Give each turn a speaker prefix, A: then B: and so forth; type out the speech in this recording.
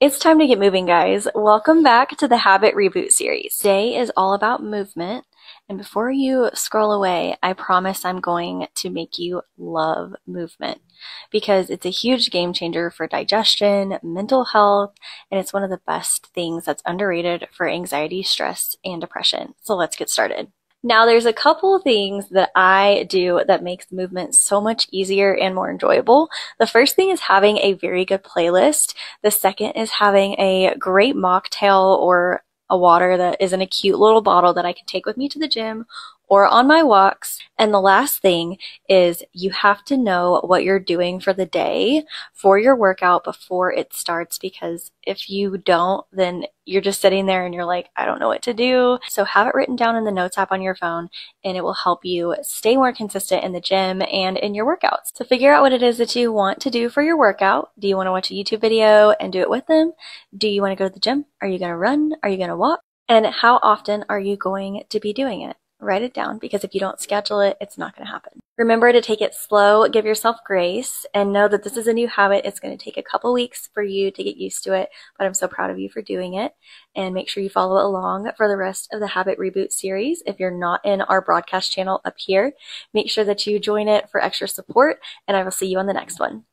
A: It's time to get moving, guys. Welcome back to the Habit Reboot series. Today is all about movement. And before you scroll away, I promise I'm going to make you love movement because it's a huge game changer for digestion, mental health, and it's one of the best things that's underrated for anxiety, stress, and depression. So let's get started. Now, there's a couple of things that I do that makes movement so much easier and more enjoyable. The first thing is having a very good playlist. The second is having a great mocktail or a water that is in a cute little bottle that I can take with me to the gym or on my walks. And the last thing is you have to know what you're doing for the day for your workout before it starts because if you don't, then you're just sitting there and you're like, I don't know what to do. So have it written down in the notes app on your phone and it will help you stay more consistent in the gym and in your workouts. So figure out what it is that you want to do for your workout. Do you want to watch a YouTube video and do it with them? Do you want to go to the gym? Are you going to run? Are you going to walk? And how often are you going to be doing it? Write it down because if you don't schedule it, it's not going to happen. Remember to take it slow, give yourself grace, and know that this is a new habit. It's going to take a couple weeks for you to get used to it, but I'm so proud of you for doing it. And make sure you follow along for the rest of the Habit Reboot series. If you're not in our broadcast channel up here, make sure that you join it for extra support, and I will see you on the next one.